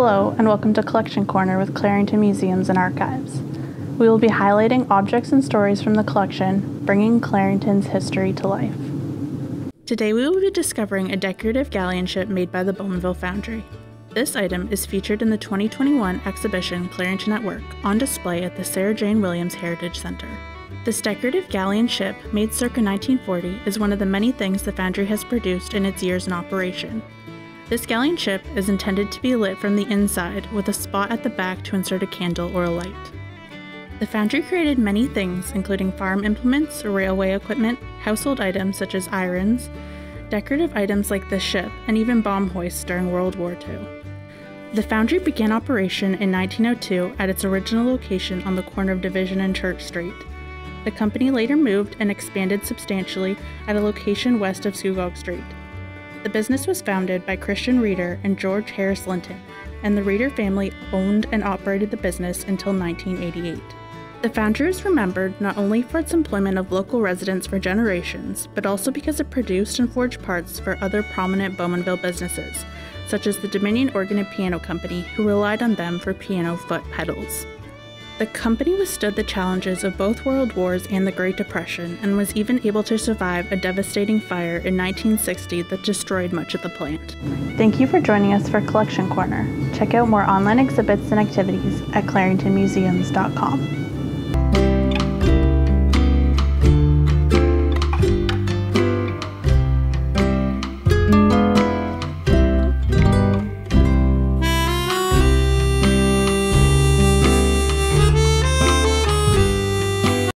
welcome to Collection Corner with Clarington Museums and Archives. We will be highlighting objects and stories from the collection, bringing Clarington's history to life. Today we will be discovering a decorative galleon ship made by the Bowmanville Foundry. This item is featured in the 2021 exhibition Clarington at Work on display at the Sarah Jane Williams Heritage Center. This decorative galleon ship, made circa 1940, is one of the many things the foundry has produced in its years in operation. This galleon ship is intended to be lit from the inside with a spot at the back to insert a candle or a light. The foundry created many things, including farm implements, railway equipment, household items such as irons, decorative items like this ship, and even bomb hoists during World War II. The foundry began operation in 1902 at its original location on the corner of Division and Church Street. The company later moved and expanded substantially at a location west of Scugog Street. The business was founded by Christian Reeder and George Harris Linton, and the Reeder family owned and operated the business until 1988. The foundry is remembered not only for its employment of local residents for generations, but also because it produced and forged parts for other prominent Bowmanville businesses, such as the Dominion Organ and Piano Company, who relied on them for piano foot pedals. The company withstood the challenges of both World Wars and the Great Depression and was even able to survive a devastating fire in 1960 that destroyed much of the plant. Thank you for joining us for Collection Corner. Check out more online exhibits and activities at claringtonmuseums.com.